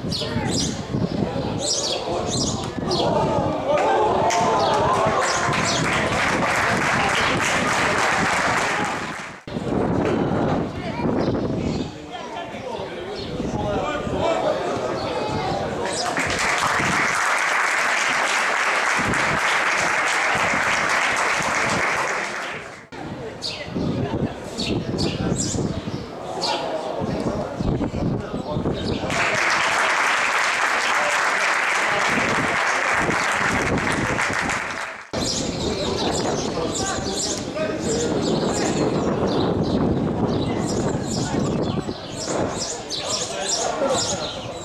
Oh! どうした?